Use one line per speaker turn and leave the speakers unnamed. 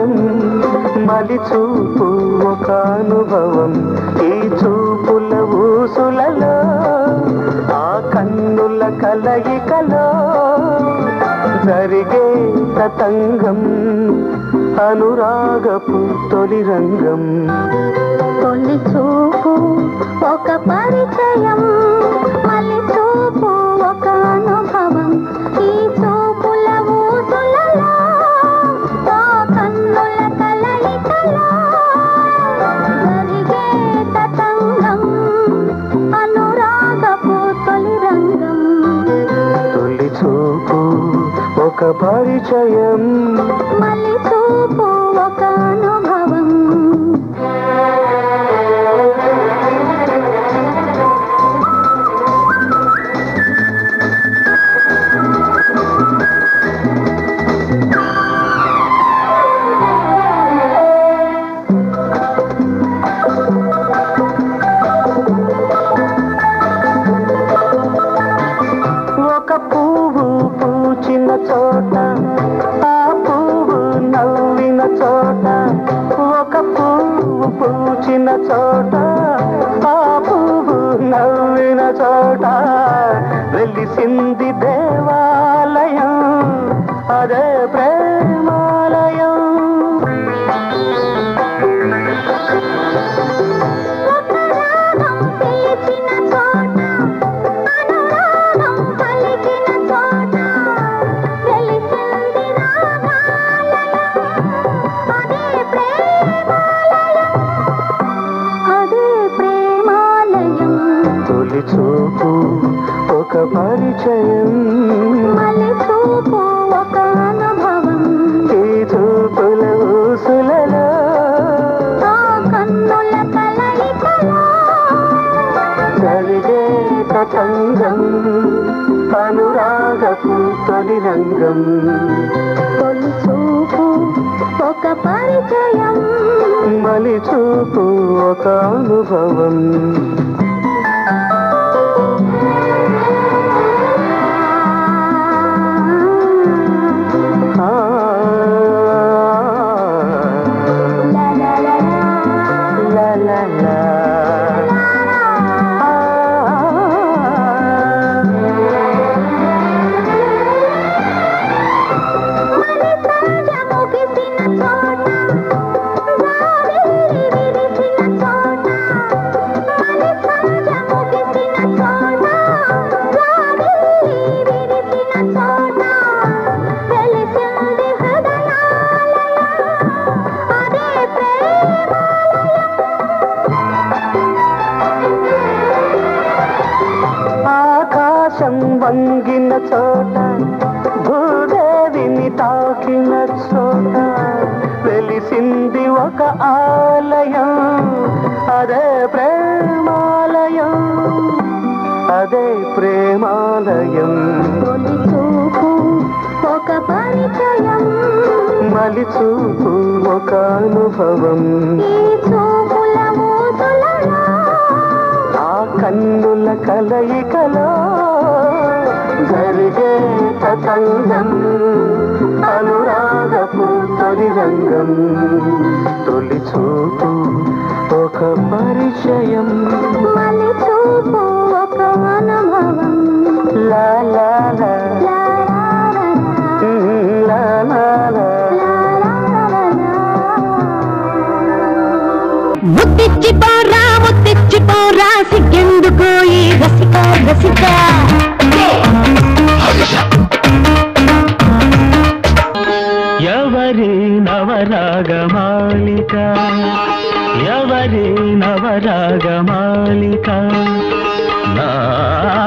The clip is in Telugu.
చూపు మలి చూపు ఒక అనుభవం. ఈ చూపుల ఊసులలో ఆ కన్నుల కలయికలో జరిగే తతంగం అనురాగపు తొలి రంగం.
తొలి చూపు ఒక పరిచయం.
परिचयम्। నవ్విన చోట ఆ పువ్వు నవ్విన చోట ఒక పువ్వు పూచిన చోట ఆ పువ్వు నవ్విన చోట వెలిసింది దేవాలయం. అదే ప్రేమ. పరిచయం.
చూపు ఒక అనుభవం.
ఈ చూపుల ఊసులలో
ఆ కన్నుల కలయికలో
జరిగే తతంగం అనురాగపు తొలి రంగం
తొలి చూపు ఒక పరిచయం.
మలి చూపు ఒక అనుభవం. వంగిన చోట భూదేవిని తాకిన చోట వెలిసింది ఒక ఆలయం అదే ప్రేమాలయం అదే ప్రేమాలయం.
తొలి చూపు ఒక పరిచయం.
మలి చూపు ఒక అనుభవం. ఆ కన్నుల కలయికలో తతంగం అనురాగపు తొలి రంగం తొలి చూపు ఒక పరిచయం.
మళ్ళీ చూపు ఒక అనుభవం.
లా లా లా.
లా
ఎవరి నవరాగమాలిక. ఎవరి నవరాగమాలిక? నా